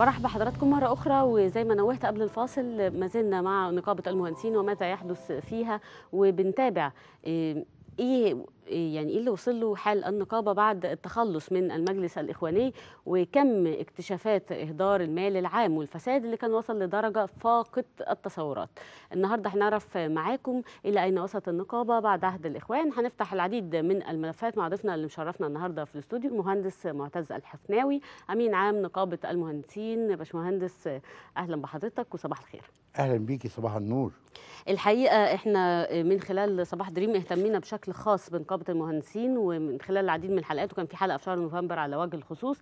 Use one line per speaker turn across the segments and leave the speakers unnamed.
برحب بحضراتكم مرة أخرى وزي ما نوهت قبل الفاصل ما زلنا مع نقابة المهندسين وماذا يحدث فيها وبنتابع إيه إيه يعني إيه اللي وصل له حال النقابة بعد التخلص من المجلس الإخواني وكم اكتشافات إهدار المال العام والفساد اللي كان وصل لدرجة فاقت التصورات. النهارده هنعرف معاكم إلى أين وصلت النقابة بعد عهد الإخوان، هنفتح العديد من الملفات مع ضيفنا اللي مشرفنا النهارده في الاستوديو المهندس معتز الحفناوي أمين عام نقابة المهندسين باشمهندس أهلا بحضرتك وصباح الخير.
أهلا بيكي صباح النور.
الحقيقة إحنا من خلال صباح دريم اهتمينا بشكل خاص بنقابه المهندسين ومن خلال العديد من الحلقات وكان في حلقة في شهر نوفمبر على وجه الخصوص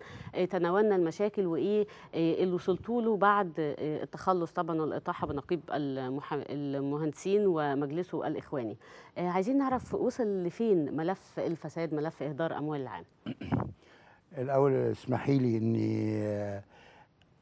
تناولنا المشاكل وإيه اللي وصلتوا له بعد التخلص طبعا والإطاحة بنقيب المهندسين ومجلسه الإخواني. عايزين نعرف وصل لفين ملف الفساد ملف إهدار أموال العام.
الأول اسمحي لي إني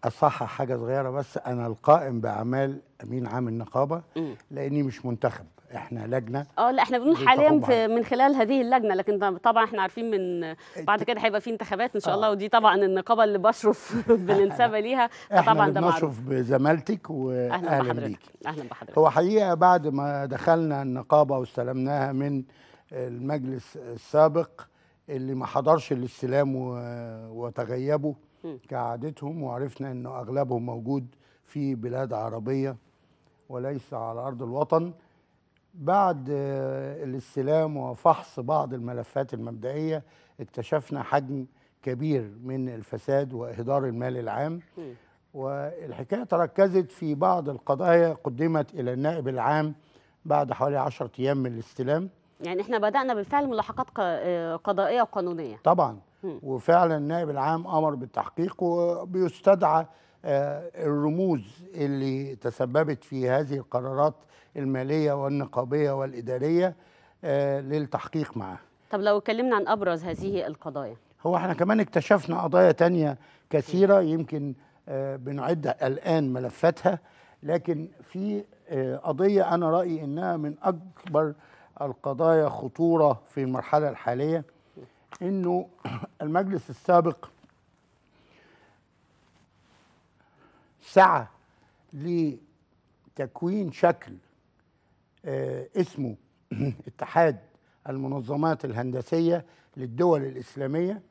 أصحح حاجة صغيرة بس أنا القائم بأعمال أمين عام النقابة لأني مش منتخب إحنا لجنة.
آه لا إحنا بنقول حاليا في من خلال هذه اللجنة لكن طبعا إحنا عارفين من بعد كده هيبقى في انتخابات إن شاء الله ودي طبعا النقابة اللي بشرف بالانسابه ليها
طبعا ده بنشرف بزمالتك واهلا بيك
أهلا بحضرتك.
هو حقيقة بعد ما دخلنا النقابة واستلمناها من المجلس السابق اللي ما حضرش الاستلام وتغيبوا كعادتهم وعرفنا إنه أغلبهم موجود في بلاد عربية وليس على أرض الوطن. بعد الاستلام وفحص بعض الملفات المبدئية اكتشفنا حجم كبير من الفساد وإهدار المال العام. والحكاية تركزت في بعض القضايا قدمت إلى النائب العام بعد حوالي 10 أيام من الاستلام.
يعني إحنا بدأنا بالفعل ملاحقات قضائية وقانونية.
طبعا. وفعلا النائب العام أمر بالتحقيق وبيستدعى الرموز اللي تسببت في هذه القرارات المالية والنقابية والإدارية للتحقيق معها.
طب لو اتكلمنا عن أبرز هذه القضايا
هو إحنا كمان اكتشفنا قضايا تانية كثيرة يمكن بنعد الآن ملفاتها لكن في قضية أنا رأيي إنها من أكبر القضايا خطورة في المرحلة الحالية إنه المجلس السابق سعى لتكوين شكل آه اسمه اتحاد المنظمات الهندسية للدول الإسلامية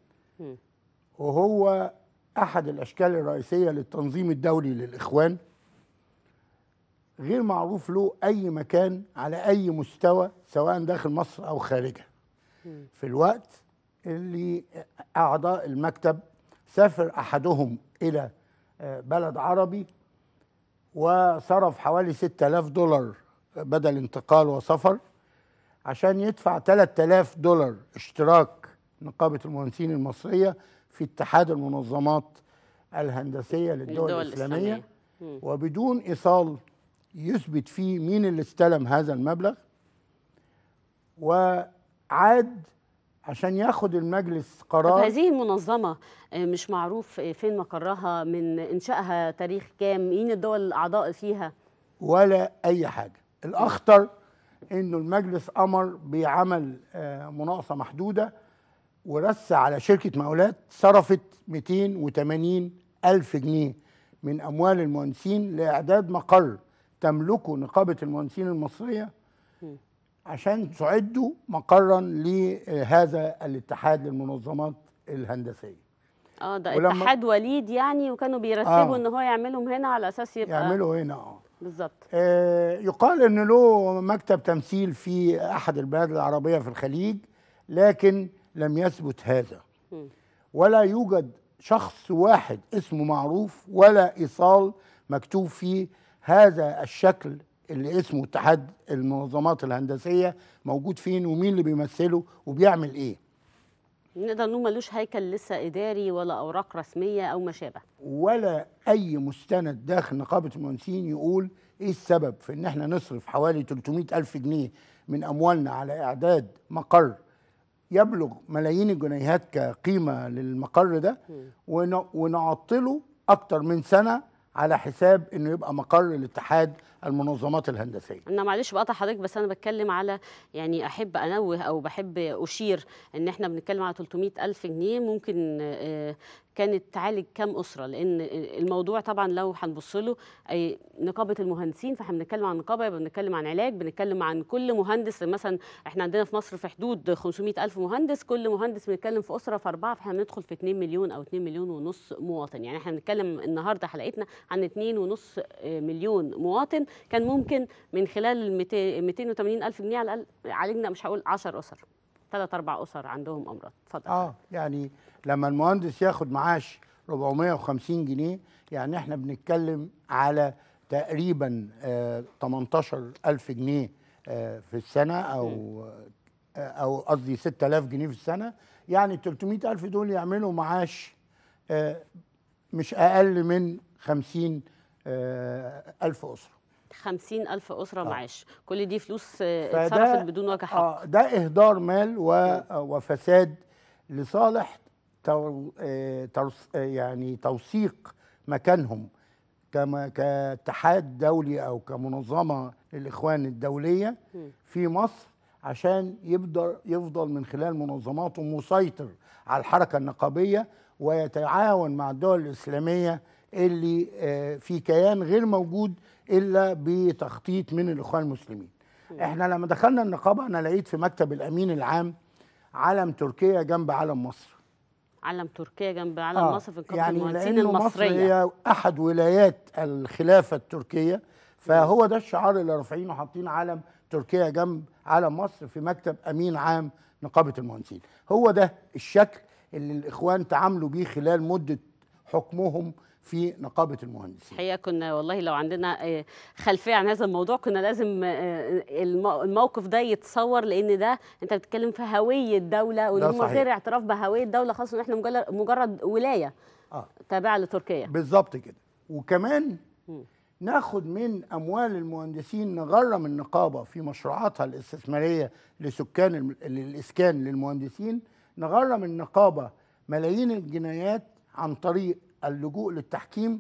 وهو أحد الأشكال الرئيسية للتنظيم الدولي للإخوان. غير معروف له أي مكان على أي مستوى سواء داخل مصر أو خارجها. في الوقت اللي أعضاء المكتب سافر أحدهم إلى بلد عربي وصرف حوالي 6000 دولار بدل انتقال وسفر عشان يدفع 3000 دولار اشتراك نقابة المهندسين المصرية في اتحاد المنظمات الهندسية للدول الإسلامية, الإسلامية. وبدون إيصال يثبت فيه مين اللي استلم هذا المبلغ. وعاد عشان ياخد المجلس قرار.
طب هذه المنظمة مش معروف فين مقرها من إنشائها تاريخ كام مين الدول الأعضاء فيها؟
ولا أي حاجة. الأخطر إنه المجلس أمر بعمل مناقصة محدودة ورس على شركة مقاولات صرفت 280 ألف جنيه من أموال المهندسين لإعداد مقر تملكه نقابة المهندسين المصرية. عشان تعدوا مقرا لهذا الاتحاد للمنظمات الهندسية.
آه ده اتحاد وليد يعني وكانوا بيرتبوا آه إن هو يعملهم هنا على أساس يبقى
يعملوا هنا آه
بالظبط
آه يقال إن له مكتب تمثيل في أحد البلاد العربية في الخليج لكن لم يثبت هذا. ولا يوجد شخص واحد اسمه معروف ولا إيصال مكتوب فيه هذا الشكل اللي اسمه اتحاد المنظمات الهندسية موجود فين ومين اللي بيمثله وبيعمل إيه.
نقدر نقول ملوش هيكل لسه إداري ولا أوراق رسمية أو ما شابه.
ولا أي مستند داخل نقابة المهندسين يقول إيه السبب في إن إحنا نصرف حوالي 300 ألف جنيه من أموالنا على إعداد مقر يبلغ ملايين الجنيهات كقيمة للمقر ده ونعطله أكتر من سنة على حساب إنه يبقى مقر الاتحاد المنظمات الهندسية.
أنا معلش بقطع حضرتك بس أنا بتكلم على يعني أحب أنوه أو بحب أشير إن إحنا بنتكلم على 300 ألف جنيه ممكن كانت تعالج كام أسرة لأن الموضوع طبعا لو هنبص له نقابة المهندسين فإحنا بنتكلم عن نقابة بنتكلم عن علاج بنتكلم عن كل مهندس مثلا إحنا عندنا في مصر في حدود 500 ألف مهندس كل مهندس بنتكلم في أسرة في أربعة فإحنا بندخل في 2 مليون أو 2 مليون ونص مواطن. يعني إحنا بنتكلم النهارده حلقتنا عن 2 ونص مليون مواطن. كان ممكن من خلال ال 200 280 ألف جنيه على الأقل عالجنا مش هقول 10 أسر. ثلاث أربع أسر عندهم أمراض. اتفضل.
آه يعني لما المهندس ياخد معاش 450 جنيه يعني إحنا بنتكلم على تقريبا آه 18 ألف جنيه آه في السنة أو آه أو قصدي 6000 جنيه في السنة. يعني 300 ألف دول يعملوا معاش آه مش أقل من 50 آه ألف أسرة.
خمسين ألف أسرة معاش. كل دي فلوس آه، اتصرفت بدون وجه حق.
آه ده إهدار مال و- وفساد لصالح تو آه، توس- آه، يعني توثيق مكانهم. كما كاتحاد دولي أو كمنظمة للإخوان الدولية في مصر عشان يفضل يفضل من خلال منظماته مسيطر على الحركة النقابية ويتعاون مع الدول الإسلامية اللي آه، في كيان غير موجود إلا بتخطيط من الإخوان المسلمين. إحنا لما دخلنا النقابة أنا لقيت في مكتب الأمين العام علم تركيا جنب علم مصر.
علم تركيا جنب علم
آه،
مصر في نقابة
يعني
المهندسين
لأنه مصر هي أحد ولايات الخلافة التركية فهو ده الشعار اللي رافعينه حاطين علم تركيا جنب علم مصر في مكتب أمين عام نقابة المهندسين هو ده الشكل اللي الإخوان تعاملوا بيه خلال مدة حكمهم في نقابة المهندسين.
الحقيقة كنا والله لو عندنا آه، خلفية عن هذا الموضوع كنا لازم آه، المو- الموقف ده يتصور لأن ده أنت بتتكلم في هوية دولة وإن
ده
هم
صحيح.
غير اعتراف بهوية دولة خاصة إن إحنا مجرد ولاية
آه.
تابعة لتركيا.
بالظبط كده. وكمان ناخد من أموال المهندسين نغرم النقابة في مشروعاتها الاستثمارية لسكان الم- للإسكان للمهندسين نغرم النقابة ملايين الجنيهات عن طريق اللجوء للتحكيم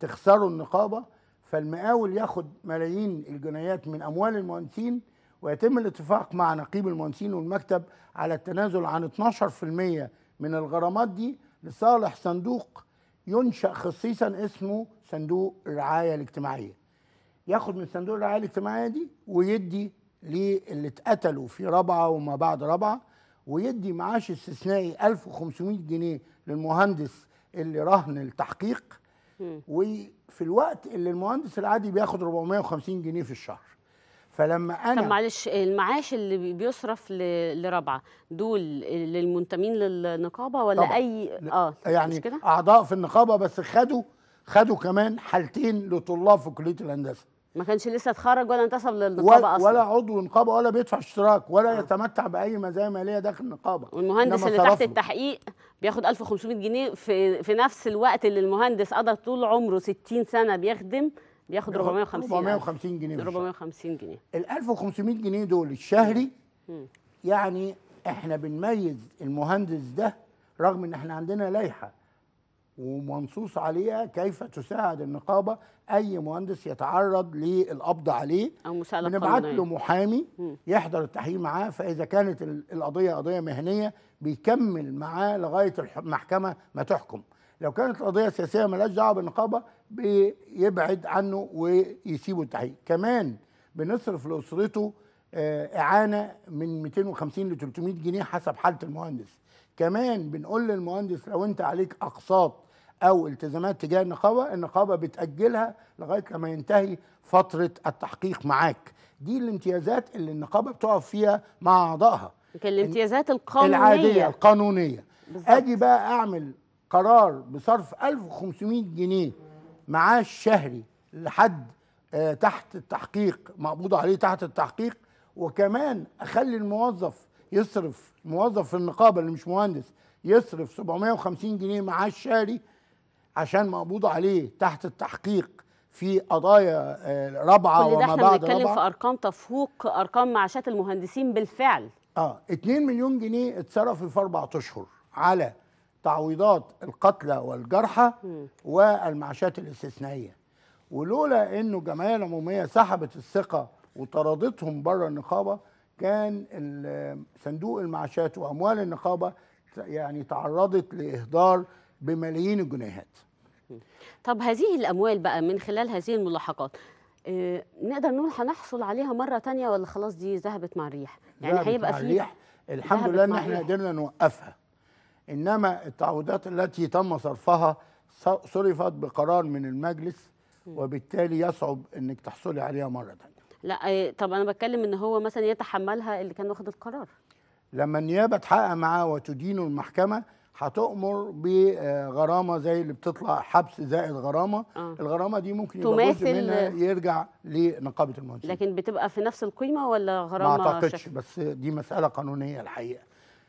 تخسروا النقابة فالمقاول ياخد ملايين الجنيهات من أموال المهندسين ويتم الاتفاق مع نقيب المهندسين والمكتب على التنازل عن 12% من الغرامات دي لصالح صندوق ينشأ خصيصا اسمه صندوق الرعاية الاجتماعية. ياخد من صندوق الرعاية الاجتماعية دي ويدي للي اتقتلوا في رابعة وما بعد رابعة ويدي معاش استثنائي 1500 جنيه للمهندس اللي رهن التحقيق وفي الوقت اللي المهندس العادي بياخد 450 جنيه في الشهر فلما
طب
أنا
معلش المعاش اللي بي- بيصرف ل- لرابعة دول للمنتمين للنقابة ولا
طبعاً.
أي آه
يعني
مش كده؟
أعضاء في النقابة بس خدوا خدوا كمان حالتين لطلاب في كلية الهندسة
ما كانش لسه اتخرج ولا انتسب للنقابة
ولا,
أصلا.
ولا عضو نقابة ولا بيدفع اشتراك ولا يتمتع بأي مزايا مالية داخل النقابة.
والمهندس اللي تحت. التحقيق بياخد 1500 جنيه في في نفس الوقت اللي المهندس قضى طول عمره 60 سنة بيخدم بياخد 450
450 جنيه في الشهر.
450 جنيه.
ال 1500 جنيه دول الشهري يعني إحنا بنميز المهندس ده رغم إن إحنا عندنا لائحة. ومنصوص عليها كيف تساعد النقابة. أي مهندس يتعرض للقبض عليه
أو
بنبعت له محامي. يحضر التحقيق معاه. فإذا كانت ال- القضية قضية مهنية بيكمل معاه لغاية المحكمة ما تحكم. لو كانت القضية سياسية ملهاش دعوة بالنقابة بيبعد عنه ويسيبه التحقيق. كمان بنصرف لأسرته آه، إعانة من 250 ل 300 جنيه حسب حالة المهندس. كمان بنقول للمهندس لو أنت عليك أقساط أو التزامات تجاه النقابة النقابة بتأجلها لغاية لما ينتهي فترة التحقيق معاك. دي الامتيازات اللي النقابة بتقف فيها مع أعضائها.
كان الامتيازات القانونيه
العادية القانونية.
بالظبط.
آجي بقى أعمل قرار بصرف 1500 جنيه معاش شهري لحد آه تحت التحقيق مقبوض عليه تحت التحقيق وكمان أخلي الموظف يصرف موظف في النقابة اللي مش مهندس يصرف 750 جنيه معاش شهري عشان مقبوض عليه تحت التحقيق في قضايا آه رابعة
كل ده
وما
إحنا
بعد
بنتكلم
رابعة.
في أرقام تفوق أرقام معاشات المهندسين بالفعل.
آه 2 مليون جنيه اتصرفوا في أربع أشهر على تعويضات القتلى والجرحى والمعاشات الاستثنائية. ولولا إنه الجمعيه العمومية سحبت الثقة وطردتهم بره النقابة كان صندوق المعاشات وأموال النقابة يعني تعرضت لإهدار بملايين الجنيهات.
طب هذه الأموال بقى من خلال هذه الملاحقات آه، نقدر نقول هنحصل عليها مرة تانية ولا خلاص دي ذهبت مع الريح يعني هيبقى في
الريح الحمد لله إن
إحنا.
قدرنا نوقفها. إنما التعويضات التي تم صرفها صرفت بقرار من المجلس وبالتالي يصعب إنك تحصلي عليها مرة ثانية
لا آه، طب أنا بتكلم إن هو مثلا يتحملها اللي كان واخد القرار.
لما النيابة تحقق معاه وتدينه المحكمة هتؤمر بغرامة زي اللي بتطلع حبس زائد غرامة
آه.
الغرامة دي ممكن يبقى جزء
تماثل-
منها يرجع لنقابة المهندسين
لكن بتبقى في نفس القيمة ولا
ما
غرامه
أعتقدش
شكل؟
بس دي مسألة قانونية الحقيقة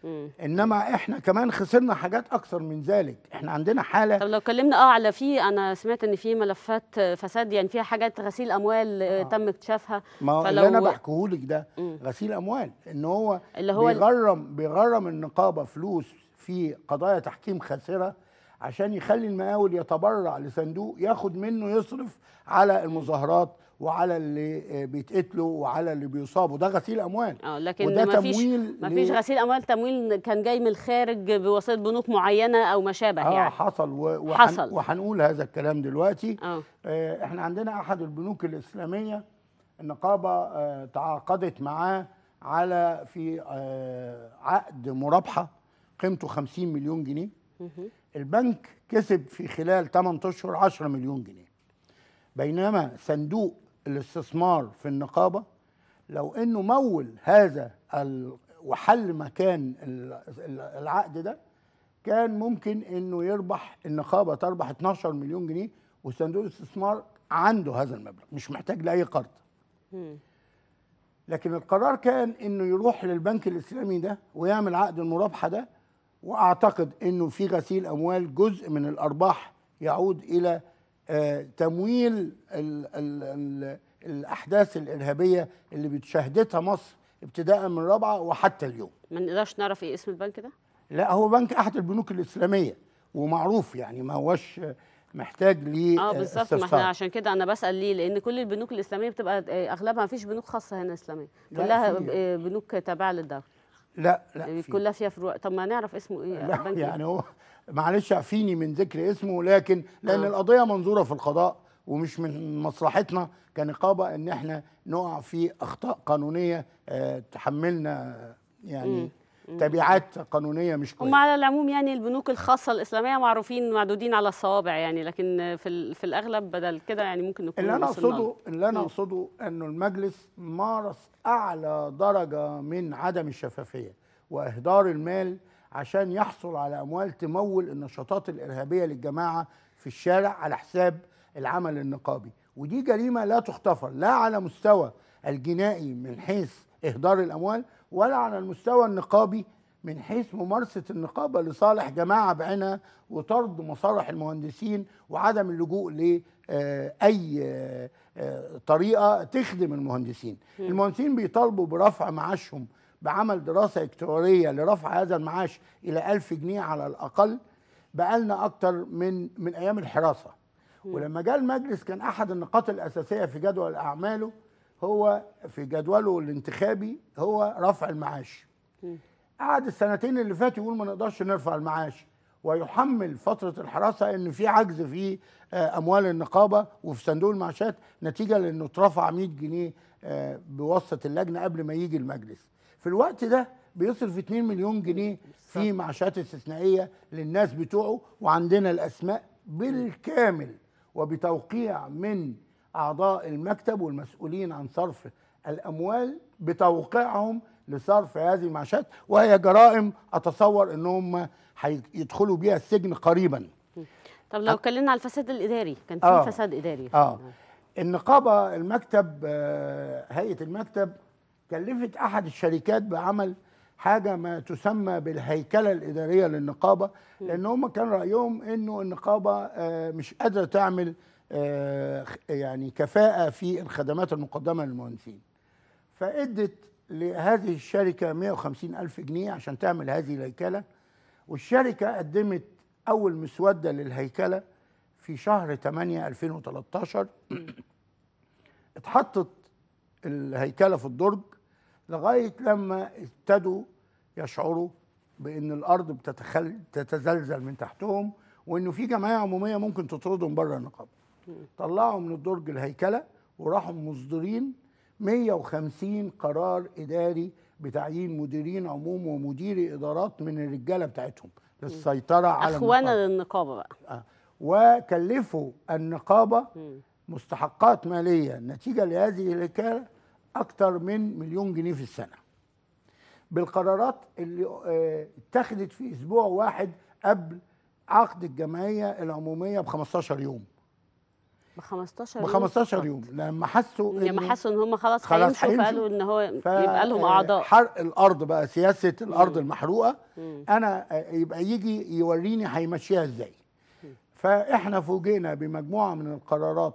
مم.
إنما إحنا كمان خسرنا حاجات أكثر من ذلك إحنا عندنا حالة
طب لو اتكلمنا آه على في أنا سمعت إن في ملفات فساد يعني فيها حاجات غسيل أموال آه.
آه.
تم اكتشافها
ما
فلو-
اللي أنا بحكيه لك ده
مم.
غسيل أموال إن هو
اللي هو
بيغرم بيغرم النقابة فلوس في قضايا تحكيم خاسرة عشان يخلي المقاول يتبرع لصندوق ياخد منه يصرف على المظاهرات وعلى اللي آه، بيتقتلوا وعلى اللي بيصابوا. ده غسيل أموال.
آه لكن
وده
ما فيش
تمويل
ما فيش غسيل أموال تمويل كان جاي من الخارج بواسطة بنوك معينة أو ما شابه
آه
يعني.
حصل. و- وحن
حصل.
وهنقول هذا الكلام دلوقتي.
آه.
آه، إحنا عندنا أحد البنوك الإسلامية النقابة آه، تعاقدت معاه على في آه، عقد مرابحه قيمته 50 مليون جنيه. البنك كسب في خلال 8 أشهر 10 مليون جنيه بينما صندوق الاستثمار في النقابة لو إنه مول هذا ال- وحل مكان ال- ال- العقد ده كان ممكن إنه يربح النقابة تربح 12 مليون جنيه وصندوق الاستثمار عنده هذا المبلغ مش محتاج لأي قرض. لكن القرار كان إنه يروح للبنك الإسلامي ده ويعمل عقد المرابحة ده وأعتقد إنه في غسيل أموال جزء من الأرباح يعود إلى آه، تمويل ال ال ال الأحداث الإرهابية اللي بتشهدتها مصر ابتداء من رابعة وحتى اليوم.
ما نقدرش نعرف إيه اسم البنك ده؟
لا هو بنك أحد البنوك الإسلامية ومعروف يعني ما هوش محتاج ل
آه بالظبط. ما إحنا عشان كده أنا بسأل ليه؟ لأن كل البنوك الإسلامية بتبقى آه، أغلبها ما فيش بنوك خاصة هنا إسلامية.
لا،
كلها. آه، بنوك تابعة للدولة.
لا لا.
كلها فيها فروع طب ما نعرف اسمه إيه
لا؟ يعني هو معلش اعفيني من ذكر اسمه لكن لأن
آه.
آه. القضية منظورة في القضاء ومش من مصلحتنا كنقابة إن إحنا نقع في أخطاء قانونية آه تحملنا يعني تبعات قانونية مش
هم
كويسه
على العموم يعني البنوك الخاصة الإسلامية معروفين معدودين على الصوابع يعني لكن في في الأغلب بدل كده يعني ممكن نكون
اللي
أنا.
اقصده اللي
أنا.
أقصده انه المجلس مارس أعلى درجة من عدم الشفافية وإهدار المال عشان يحصل على أموال تمول النشاطات الإرهابية للجماعة في الشارع على حساب العمل النقابي ودي جريمة لا تغتفر لا على مستوى الجنائي من حيث إهدار الأموال ولا على المستوى النقابي من حيث ممارسة النقابة لصالح جماعة بعينها وطرد مصالح المهندسين وعدم اللجوء لاي طريقة تخدم المهندسين. المهندسين بيطالبوا برفع معاشهم بعمل دراسة إكتوارية لرفع هذا المعاش إلى 1000 جنيه على الأقل بقالنا أكتر من من أيام الحراسة. ولما جاء المجلس كان أحد النقاط الأساسية في جدول أعماله هو في جدوله الانتخابي هو رفع المعاش. قعد السنتين اللي فاتوا يقول ما نقدرش نرفع المعاش. ويحمل فترة الحراسة إن في عجز في آه، أموال النقابة وفي صندوق المعاشات نتيجة لإنه اترفع 100 جنيه آه، بواسطة اللجنة قبل ما يجي المجلس. في الوقت ده بيصرف 2 مليون جنيه في معاشات استثنائية للناس بتوعه وعندنا الأسماء بالكامل. وبتوقيع من أعضاء المكتب والمسؤولين عن صرف الأموال بتوقيعهم لصرف هذه المعاشات وهي جرائم أتصور انهم هيدخلوا بيها السجن قريبا.
طب لو اتكلمنا على الفساد الإداري كان في
آه.
فساد إداري.
آه. النقابة المكتب آه، هيئة المكتب كلفت أحد الشركات بعمل حاجة ما تسمى بالهيكلة الإدارية للنقابة لأن هم كان رأيهم إنه النقابة آه، مش قادرة تعمل آه، يعني كفاءة في الخدمات المقدمة للمهندسين. فأدت لهذه الشركة 150 ألف جنيه عشان تعمل هذه الهيكلة. والشركة قدمت أول مسودة للهيكلة في شهر 8 2013 اتحطت الهيكلة في الدرج لغاية لما ابتدوا يشعروا بإن الأرض بتتخل تتزلزل من تحتهم وإنه في جمعية عمومية ممكن تطردهم بره النقابة. طلعوا من الدرج الهيكلة وراحوا مصدرين 150 قرار إداري بتعيين مديرين عموم ومديري إدارات من الرجالة بتاعتهم للسيطرة على
اخوانا. للنقابه بقى
آه. وكلفوا
النقابة.
مستحقات مالية نتيجة لهذه الوكاله أكثر من مليون جنيه في السنة بالقرارات اللي آه، اتخذت في أسبوع واحد قبل عقد الجمعية العمومية ب 15 يوم
ب 15
ب
يوم
15
فقط.
يوم لما حسوا
لما
إنه
حسوا إن هم خلاص
خلاص
هيمشوا. فقالوا إن هو
ف-
يبقى لهم أعضاء
حرق الأرض بقى سياسة الأرض
مم.
المحروقة
مم.
أنا آه، يبقى يجي يوريني هيمشيها إزاي فإحنا فوجئنا بمجموعة من القرارات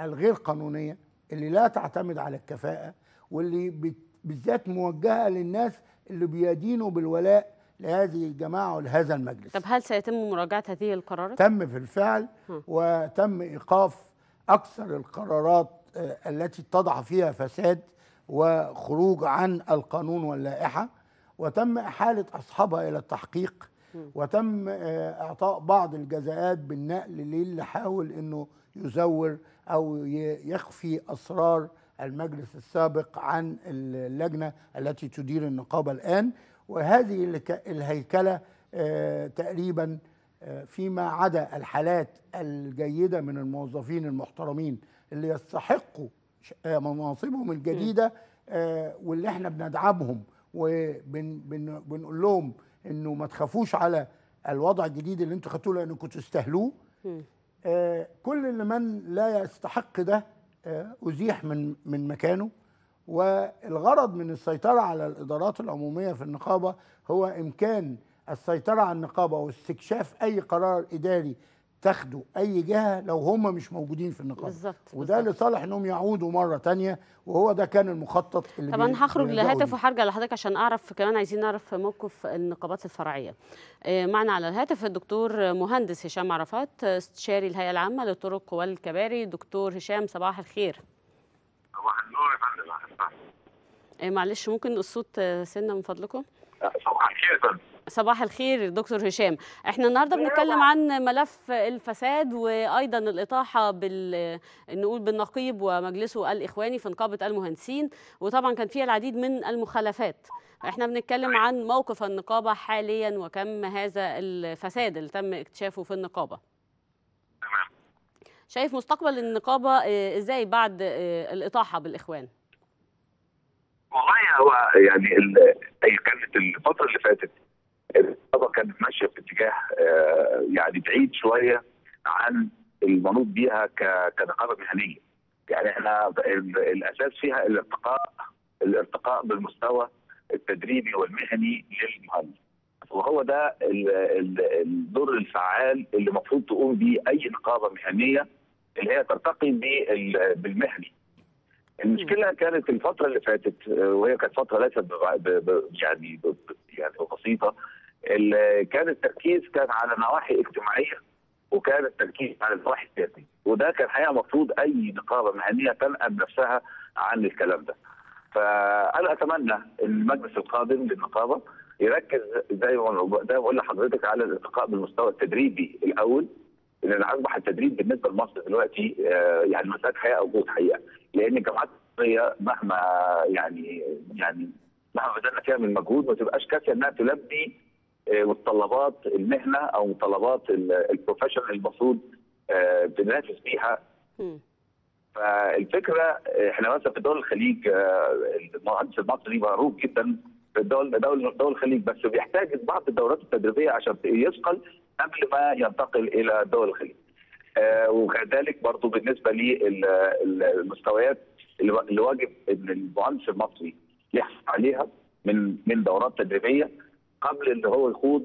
الغير قانونية اللي لا تعتمد على الكفاءة واللي بالذات موجهة للناس اللي بيدينوا بالولاء لهذه الجماعة ولهذا المجلس
طب هل سيتم مراجعة هذه القرارات؟
تم في الفعل. وتم إيقاف أكثر القرارات آه، التي اتضح فيها فساد وخروج عن القانون واللائحة. وتم إحالة أصحابها إلى التحقيق. وتم آه، إعطاء بعض الجزاءات بالنقل للي حاول إنه يزور أو يخفي أسرار المجلس السابق عن اللجنة التي تدير النقابة الآن. وهذه الهيكلة آه، تقريبا فيما عدا الحالات الجيدة من الموظفين المحترمين اللي يستحقوا مناصبهم الجديدة آه، واللي إحنا بندعمهم وبنقول لهم إنه ما تخافوش على الوضع الجديد اللي أنتوا خدتوه لأنكم تستاهلوه. آه، كل اللي من لا يستحق ده آه، أزيح من من مكانه والغرض من السيطرة على الإدارات العمومية في النقابة هو إمكان السيطرة على النقابة واستكشاف أي قرار إداري تاخده أي جهة لو هم مش موجودين في النقابة
بالظبط
وده
بالظبط.
لصالح إنهم يعودوا مرة تانية وهو ده كان المخطط اللي
طبعا
بي-
هخرج
بيلجأوا
لهاتف
ليه.
وهرجع لحضرتك عشان أعرف كمان عايزين نعرف موقف النقابات الفرعية. آه، معنا على الهاتف الدكتور مهندس هشام عرفات استشاري الهيئة العامة للطرق والكباري دكتور هشام صباح الخير.
صباح النور يا فندم
آه، معلش ممكن الصوت آه، سنة من فضلكم؟
صباح الخير يا فندم
صباح الخير دكتور هشام. إحنا النهارده بنتكلم عن ملف الفساد وأيضا الإطاحة بال نقول بالنقيب ومجلسه الإخواني في نقابة المهندسين. وطبعا كان فيها العديد من المخالفات. إحنا بنتكلم عن موقف النقابة حاليا وكم هذا الفساد اللي تم اكتشافه في النقابة.
تمام.
شايف مستقبل النقابة آه، إزاي بعد آه، الإطاحة بالإخوان؟
والله هو يعني ال- كانت الفترة اللي فاتت النقابة كانت ماشية في اتجاه آه، يعني بعيد شوية عن المنوط بيها ك- كنقابة مهنية. يعني إحنا ال- الأساس فيها الارتقاء الارتقاء بالمستوى التدريبي والمهني للمهندس. وهو ده ال- ال- الدور الفعال اللي المفروض تقوم به أي نقابة مهنية اللي هي ترتقي بال- بالمهني. المشكلة كانت الفترة اللي فاتت وهي كانت فترة ليست يعني يعني بسيطة كان التركيز كان على نواحي اجتماعية وكان التركيز على النواحي السياسيه وده كان حقيقه المفروض أي نقابة مهنية تنأب نفسها عن الكلام ده. فأنا أتمنى المجلس القادم للنقابة يركز زي ما بقول لحضرتك على الارتقاء بالمستوى التدريبي الأول لأن اصبح التدريب بالنسبة لمصر دلوقتي آه، يعني مسألة حياه أو موت حقيقة. لأن الجامعات المصريه مهما يعني يعني مهما بذلنا فيها من مجهود ما تبقاش كافية إنها تلبي متطلبات المهنة أو متطلبات ال- البروفيشن المفروض آه، بننافس بيها. فالفكرة آه، إحنا مثلا في دول الخليج آه، المهندس المصري معروف جدا في الدول دول دول الخليج بس بيحتاج بعض الدورات التدريبية عشان يثقل قبل ما ينتقل إلى دول الخليج. آه، وكذلك برضو بالنسبة للمستويات اللي واجب إن المهندس المصري يحصل عليها من من دورات تدريبية قبل ان هو يخوض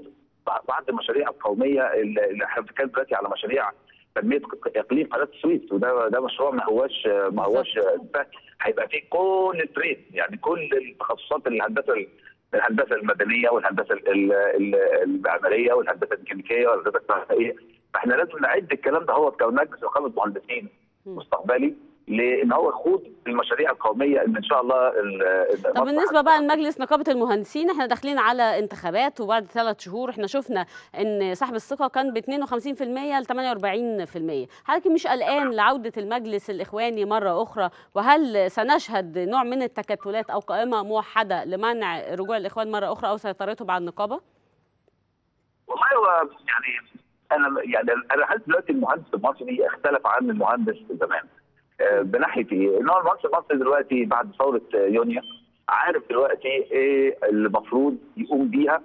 بعض المشاريع القومية اللي اللي إحنا بنتكلم دلوقتي على مشاريع تنمية إقليم قناة السويس وده ده مشروع ما هوش ما هوش سهل هيبقى فيه كل التريد يعني كل التخصصات الهندسة الهندسة المدنية والهندسة ال- ال- المعماريه والهندسة الميكانيكيه والهندسة الكهربائيه فاحنا لازم نعد الكلام ده هو كمجلس نقابه مهندسين. مستقبلي. لأن هو يخوض المشاريع القومية اللي إن شاء الله ال-
طب بالنسبة بقى لمجلس نقابة المهندسين إحنا داخلين على انتخابات وبعد ثلاث شهور إحنا شفنا إن سحب الثقة كان ب 52% ل 48% حضرتك مش قلقان لعودة المجلس الإخواني مرة أخرى؟ وهل سنشهد نوع من التكتلات أو قائمة موحدة لمنع رجوع الإخوان مرة أخرى أو سيطرتهم على النقابة؟
والله هو يعني أنا يعني أنا حاسس دلوقتي المهندس المصري اختلف عن المهندس زمان. بناحية إيه؟ ان هو المهندس المصري دلوقتي بعد ثورة آه، يونيو عارف دلوقتي إيه المفروض يقوم بيها؟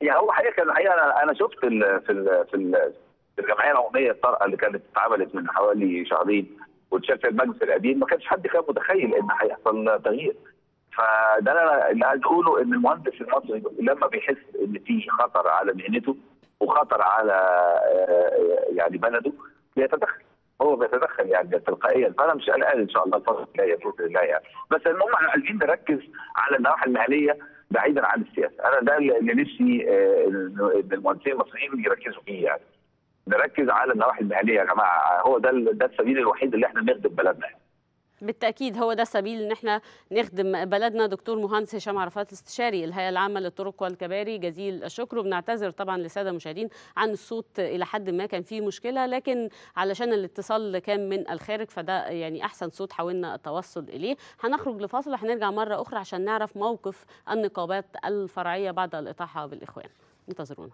يعني هو حقيقة كان الحقيقة أنا شفت ال في ال في ال الجمعية العمومية الطارئة اللي كانت اتعملت من حوالي شهرين واتشال في المجلس القديم ما كانش حد كان متخيل إن هيحصل تغيير. فده أنا اللي عايز أقوله إن المهندس المصري لما بيحس إن في خطر على مهنته وخطر على آه، يعني بلده بيتدخل. هو بيتدخل يعني تلقائيا. فانا مش قلقان إن شاء الله الفترة الجاية باذن الله يعني. بس المهم إحنا عايزين نركز على النواحي الماليه بعيدا عن السياسة. أنا ده اللي نفسي آه، ان المهندسين المصريين يركزوا فيه يعني. نركز على النواحي الماليه يا جماعة. هو ده ده السبيل الوحيد اللي إحنا نخدم بلدنا. يعني.
بالتأكيد هو ده السبيل إن إحنا نخدم بلدنا. دكتور مهندس هشام عرفات استشاري الهيئة العامة للطرق والكباري جزيل الشكر. وبنعتذر طبعا للسادة المشاهدين عن الصوت إلى حد ما كان فيه مشكلة لكن علشان الاتصال كان من الخارج فده يعني أحسن صوت حاولنا التوصل إليه. هنخرج لفاصل وهنرجع مرة أخرى عشان نعرف موقف النقابات الفرعية بعد الإطاحة بالإخوان. انتظرونا.